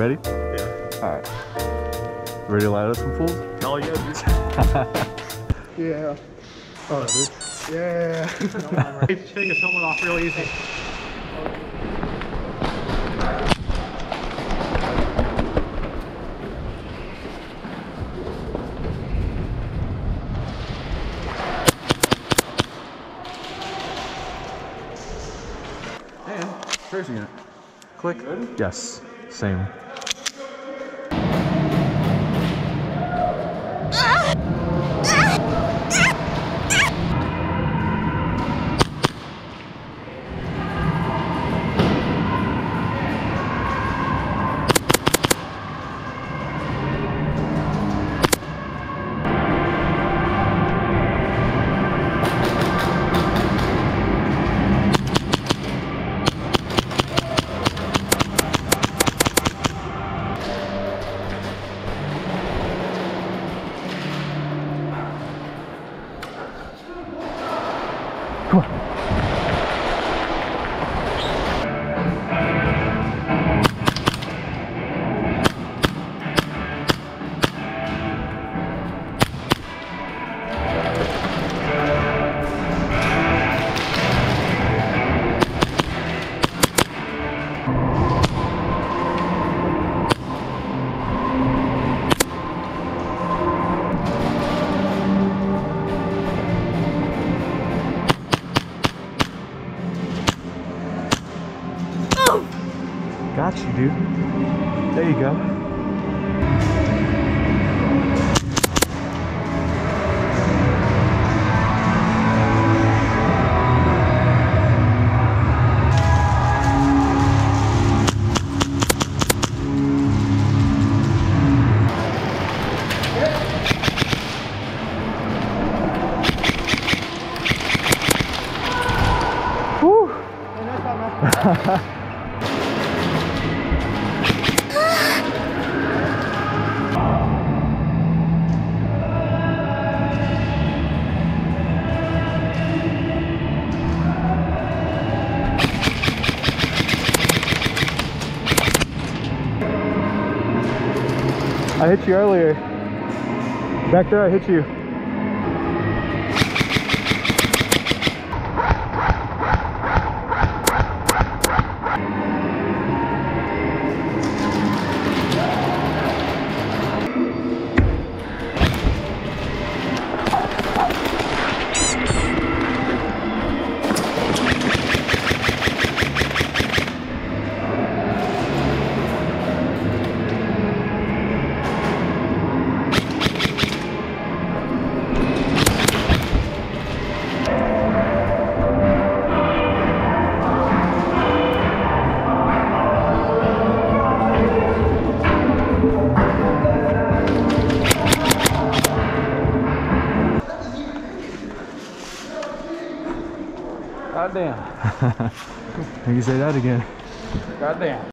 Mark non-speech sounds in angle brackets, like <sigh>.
ready? Yeah. All right. Ready to light up some fools? Oh yeah. <laughs> Yeah. Oh, dude. Yeah. <laughs> Take his helmet off real easy. And tracing it. Click. Yes. Same. Come on. Got you, dude. There you go. Whew. <laughs> I hit you earlier. Back there, I hit you. Goddamn. <laughs> You can say that again. Goddamn.